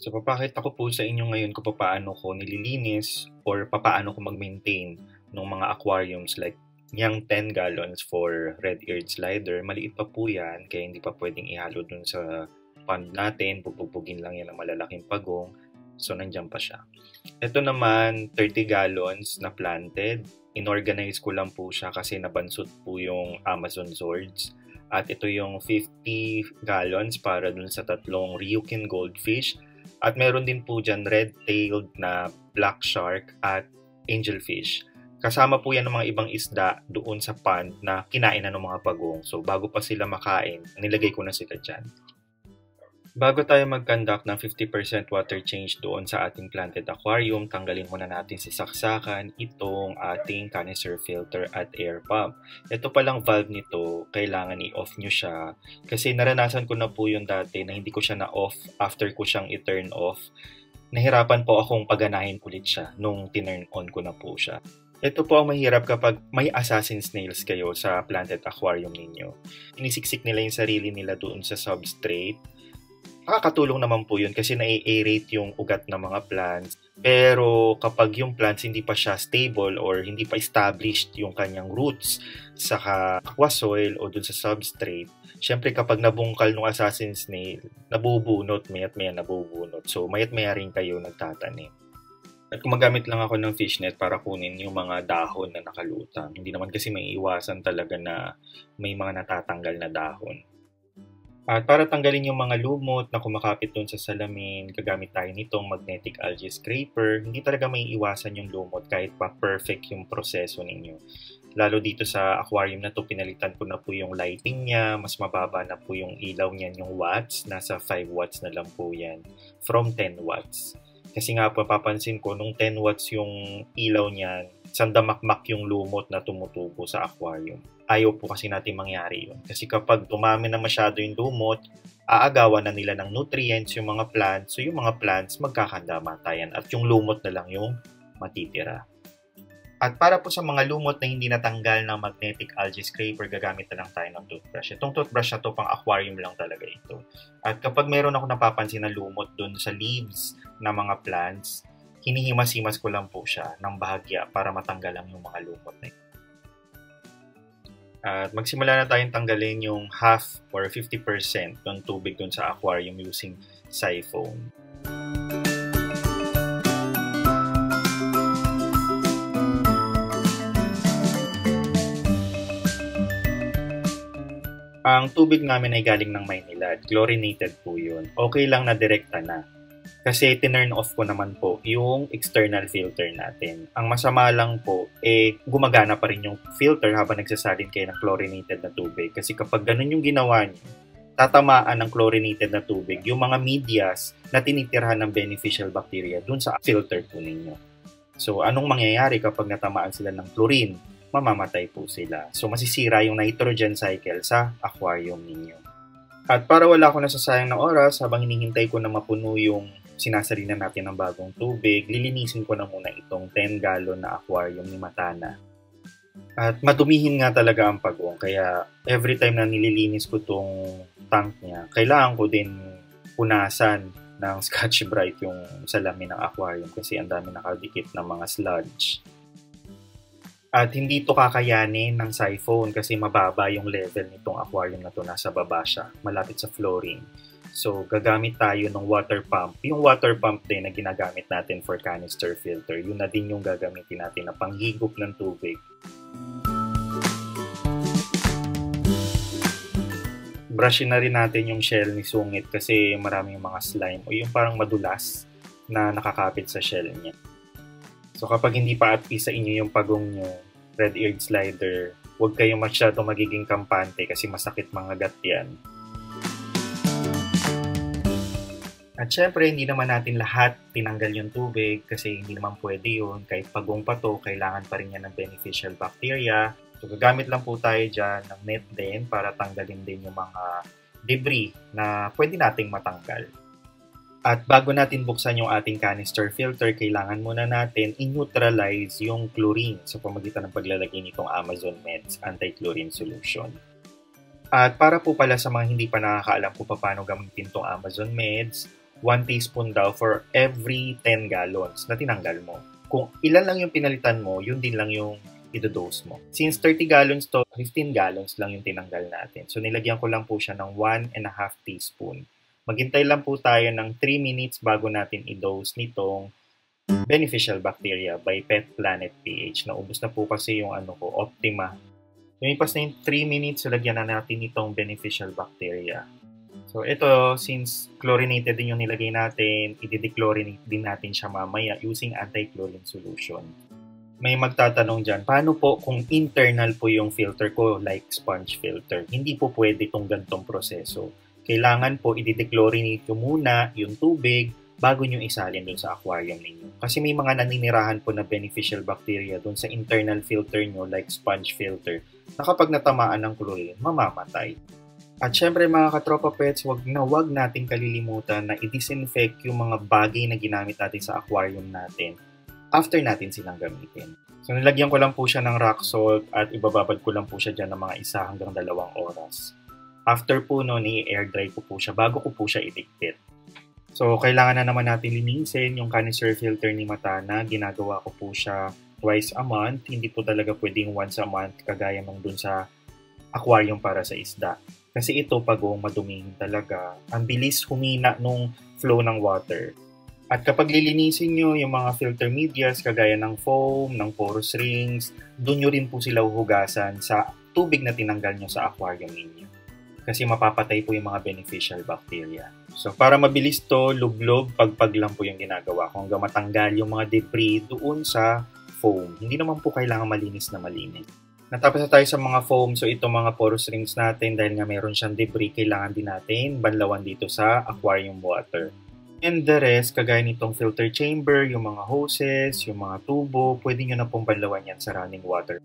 So, papakita ko po sa inyo ngayon kung paano ko nililinis or paano ko mag-maintain ng mga aquariums like niyang 10 gallons for red-eared slider. Maliit pa po yan, kaya hindi pa pwedeng ihalo dun sa pond natin. Pupugbugin lang yan ng malalaking pagong. So, nandyan pa siya. Ito naman, 30 gallons na planted. Inorganize ko lang po siya kasi nabansot po yung Amazon Zords. At ito yung 50 gallons para dun sa tatlong Ryukin goldfish at meron din po dyan red-tailed na black shark at angelfish. Kasama po yan ng mga ibang isda doon sa pond na kinain na ng mga pagong. So bago pa sila makain, nilagay ko na sila dyan. Bago tayo mag-conduct ng 50% water change doon sa ating planted aquarium, tanggalin muna natin sa saksakan itong ating canister filter at air pump. Ito palang valve nito, kailangan i-off nyo siya. Kasi naranasan ko na po yun dati na hindi ko siya na-off after ko siyang i-turn off. Nahirapan po akong paganahin ulit siya nung tinurn on ko na po siya. Ito po ang mahirap kapag may assassin snails kayo sa planted aquarium ninyo. Inisiksik nila yung sarili nila doon sa substrate Nakakatulong naman po yun kasi na-aerate yung ugat ng mga plants. Pero kapag yung plants hindi pa siya stable or hindi pa established yung kanyang roots sa aqua soil o dun sa substrate, syempre kapag nabungkal ng assassin snail, nabubunot, mayat maya nabubunot. So mayat maya rin kayo nagtatanim. At gumagamit lang ako ng fishnet para kunin yung mga dahon na nakalutang. Hindi naman kasi may iwasan talaga na may mga natatanggal na dahon. At para tanggalin yung mga lumot na kumakapit doon sa salamin, gagamit tayo nitong magnetic algae scraper. Hindi talaga may iwasan yung lumot kahit pa perfect yung proseso ninyo. Lalo dito sa aquarium na to, pinalitan ko na po yung lighting niya. Mas mababa na po yung ilaw niyan, yung watts. Nasa 5 watts na lang po yan from 10 watts. Kasi nga po, papansin ko, nung 10 watts yung ilaw niyan, sandamakmak yung lumot na tumutubo sa aquarium ayaw po kasi natin mangyari yun. Kasi kapag tumami na masyado yung lumot, aagawan na nila ng nutrients yung mga plants. So yung mga plants magkakandamatayan at yung lumot na lang yung matitira. At para po sa mga lumot na hindi natanggal ng magnetic algae scraper, gagamit na lang tayo ng toothbrush. Itong toothbrush na to pang aquarium lang talaga ito. At kapag meron ako napapansin na lumot dun sa leaves ng mga plants, hinihimas-himas ko lang po siya ng bahagya para matanggal lang yung mga lumot na ito. At magsimula na tayong tanggalin yung half or 50% ng tubig dun sa aquarium using siphon. Ang tubig namin ay galing ng Maynilad. Chlorinated po yun. Okay lang na direkta na. Kasi tinurn off ko naman po yung external filter natin. Ang masama lang po, eh, gumagana pa rin yung filter habang nagsasalin kayo ng chlorinated na tubig. Kasi kapag ganun yung ginawa niyo, tatamaan ng chlorinated na tubig yung mga medias na tinitirhan ng beneficial bacteria dun sa filter po ninyo. So, anong mangyayari kapag natamaan sila ng chlorine? Mamamatay po sila. So, masisira yung nitrogen cycle sa aquarium ninyo. At para wala ako nasasayang ng oras, habang hinihintay ko na mapuno yung sinasarina natin ng bagong tubig, lilinisin ko na muna itong 10 gallon na aquarium ni Matana. At madumihin nga talaga ang pagong, kaya every time na nililinis ko tong tank niya, kailangan ko din punasan ng Scotch Brite yung salamin ng aquarium kasi ang dami nakadikit ng mga sludge. At hindi to kakayanin ng siphon kasi mababa yung level nitong aquarium na to, nasa baba siya, malapit sa flooring. So, gagamit tayo ng water pump. Yung water pump din na ginagamit natin for canister filter, yun na din yung gagamitin natin na panghigop ng tubig. Brushin na rin natin yung shell ni sungit kasi maraming mga slime o yung parang madulas na nakakapit sa shell niya. So kapag hindi pa at isa inyo yung pagong nyo, red-eared slider, huwag kayong masyado magiging kampante kasi masakit mga gat yan At syempre, hindi naman natin lahat tinanggal yung tubig kasi hindi naman pwede yun. Kahit pagong pa to, kailangan pa rin yan ng beneficial bacteria. So, gagamit lang po tayo dyan ng net din para tanggalin din yung mga debris na pwede nating matanggal. At bago natin buksan yung ating canister filter, kailangan muna natin i-neutralize yung chlorine sa pamagitan ng paglalagay nitong Amazon Meds Anti-Chlorine Solution. At para po pala sa mga hindi pa nakakaalam kung paano gamitin itong Amazon Meds, 1 teaspoon daw for every 10 gallons na tinanggal mo. Kung ilan lang yung pinalitan mo, yun din lang yung idodose mo. Since 30 gallons to, 15 gallons lang yung tinanggal natin. So nilagyan ko lang po siya ng 1 and a half teaspoon. Maghintay lang po tayo ng 3 minutes bago natin i-dose nitong beneficial bacteria by Pet Planet PH. Naubos na po kasi yung ano ko, Optima Lumipas na yung 3 minutes, lagyan na natin itong beneficial bacteria. So ito, since chlorinated din yung nilagay natin, i-dechlorinate din natin siya mamaya using anti-chlorine solution. May magtatanong dyan, paano po kung internal po yung filter ko like sponge filter? Hindi po pwede itong gantong proseso. Kailangan po i-dechlorinate ko muna yung tubig bago nyo isalin dun sa aquarium ninyo. Kasi may mga naninirahan po na beneficial bacteria dun sa internal filter nyo like sponge filter na kapag natamaan ng chlorine, mamamatay. At syempre mga katropa pets, wag na wag nating kalilimutan na i-disinfect yung mga bagay na ginamit natin sa aquarium natin after natin silang gamitin. So nilagyan ko lang po siya ng rock salt at ibababad ko lang po siya dyan ng mga isa hanggang dalawang oras. After po no, ni-air dry ko po siya bago ko po siya idikpit. So kailangan na naman natin linisin yung canister filter ni Matana. Ginagawa ko po siya twice a month. Hindi po talaga pwedeng once a month kagaya nung dun sa aquarium para sa isda. Kasi ito pag maduming talaga, ang bilis humina nung flow ng water. At kapag lilinisin nyo yung mga filter medias kagaya ng foam, ng porous rings, doon nyo rin po sila uhugasan sa tubig na tinanggal nyo sa aquarium ninyo. Kasi mapapatay po yung mga beneficial bacteria. So para mabilis to, lublob, pagpag lang po yung ginagawa ko hanggang matanggal yung mga debris doon sa foam. Hindi naman po kailangan malinis na malinis. Natapos na tayo sa mga foam, so ito mga porous rings natin dahil nga meron siyang debris, kailangan din natin banlawan dito sa aquarium water. And the rest, kagaya nitong filter chamber, yung mga hoses, yung mga tubo, pwede nyo na pong banlawan yan sa running water.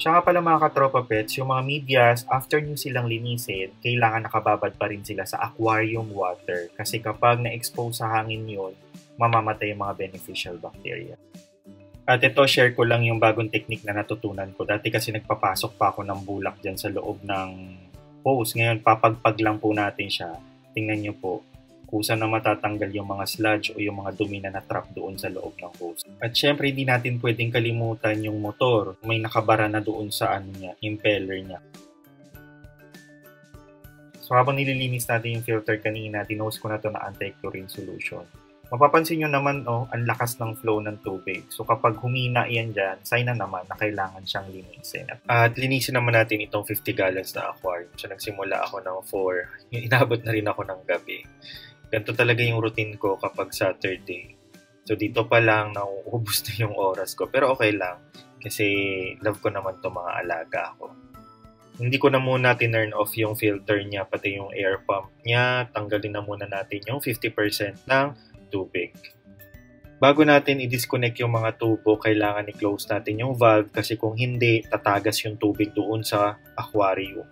Siya nga pala mga katropa pets, yung mga medias, after nyo silang linisin, kailangan nakababad pa rin sila sa aquarium water. Kasi kapag na-expose sa hangin yun, mamamatay yung mga beneficial bacteria. At ito, share ko lang yung bagong technique na natutunan ko. Dati kasi nagpapasok pa ako ng bulak dyan sa loob ng hose. Ngayon, papagpag lang po natin siya. Tingnan nyo po kung saan na matatanggal yung mga sludge o yung mga dumi na na-trap doon sa loob ng hose. At syempre, hindi natin pwedeng kalimutan yung motor. May nakabara na doon sa ano niya, impeller niya. So habang nililinis natin yung filter kanina, dinos ko na to na anti-chlorine solution mapapansin nyo naman, oh, ang lakas ng flow ng tubig. So kapag humina yan dyan, sign na naman na kailangan siyang linisin. At linisin naman natin itong 50 gallons na aquarium. So nagsimula ako ng 4. Yung inabot na rin ako ng gabi. Ganito talaga yung routine ko kapag Saturday. So dito pa lang nauubos na yung oras ko. Pero okay lang. Kasi love ko naman to mga alaga ako. Hindi ko na muna tinurn off yung filter niya, pati yung air pump niya. Tanggalin na muna natin yung 50% ng tubig. Bago natin i-disconnect yung mga tubo, kailangan i-close natin yung valve kasi kung hindi, tatagas yung tubig doon sa aquarium.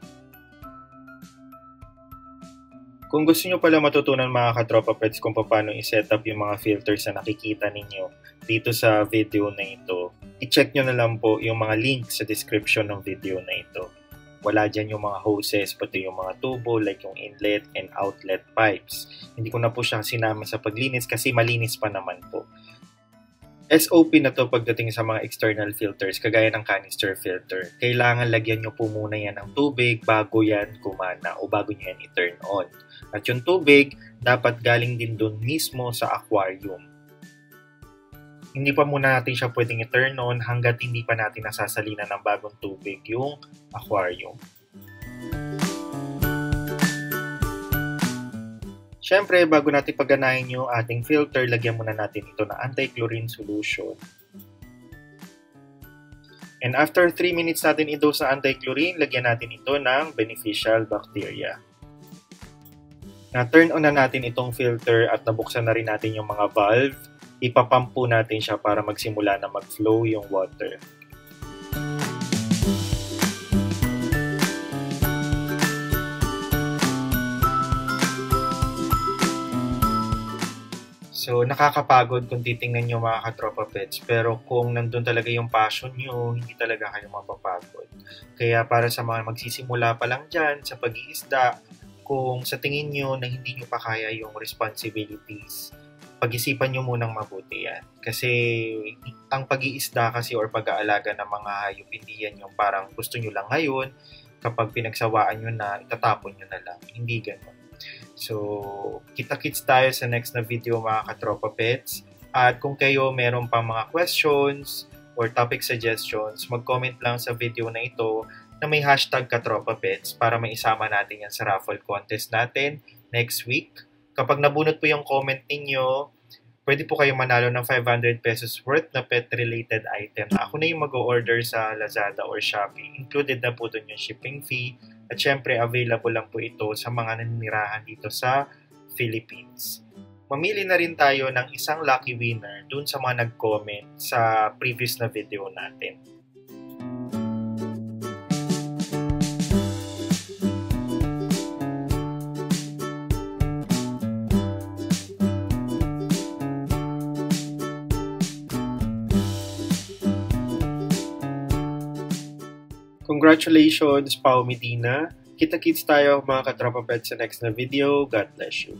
Kung gusto nyo pala matutunan mga katropa pets kung paano i-set up yung mga filters na nakikita ninyo dito sa video na ito, i-check nyo na lang po yung mga links sa description ng video na ito wala dyan yung mga hoses, pati yung mga tubo, like yung inlet and outlet pipes. Hindi ko na po siya sinama sa paglinis kasi malinis pa naman po. SOP na to pagdating sa mga external filters, kagaya ng canister filter. Kailangan lagyan nyo po muna yan ng tubig bago yan kumana o bago nyo yan i-turn on. At yung tubig, dapat galing din dun mismo sa aquarium hindi pa muna natin siya pwedeng i-turn on hanggat hindi pa natin nasasalina ng bagong tubig yung aquarium. Siyempre, bago natin pagganahin yung ating filter, lagyan muna natin ito na anti-chlorine solution. And after 3 minutes natin i-dose sa anti-chlorine, lagyan natin ito ng beneficial bacteria. Na turn on na natin itong filter at nabuksan na rin natin yung mga valve ipapampo natin siya para magsimula na mag-flow yung water. So, nakakapagod kung titingnan nyo mga katropa pets. Pero kung nandun talaga yung passion nyo, hindi talaga kayo mapapagod. Kaya para sa mga magsisimula pa lang dyan sa pag-iisda, kung sa tingin nyo na hindi nyo pa kaya yung responsibilities, pag-isipan nyo munang mabuti yan. Kasi ang pag-iisda kasi or pag-aalaga ng mga hayop, hindi yan yung parang gusto nyo lang ngayon, kapag pinagsawaan nyo na, itatapon nyo na lang. Hindi ganun. So, kita-kits tayo sa next na video mga katropa pets. At kung kayo meron pang mga questions or topic suggestions, mag-comment lang sa video na ito na may hashtag katropa pets para may isama natin yan sa raffle contest natin next week. Kapag nabunot po yung comment ninyo, pwede po kayo manalo ng 500 pesos worth na pet-related item. Ako na yung mag-order sa Lazada or Shopee. Included na po dun yung shipping fee. At syempre, available lang po ito sa mga naninirahan dito sa Philippines. Mamili na rin tayo ng isang lucky winner dun sa mga nag-comment sa previous na video natin. Congratulations, Pao Medina. Kita-kits tayo mga katropa pets sa next na video. God bless you.